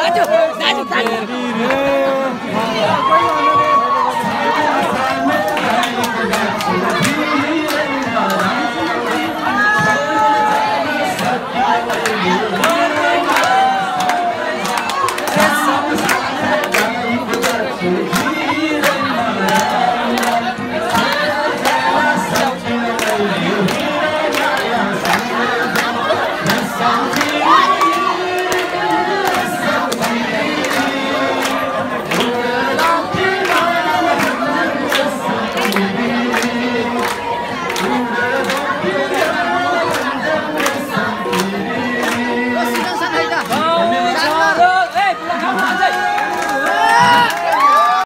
Daju, daju, daju, daju.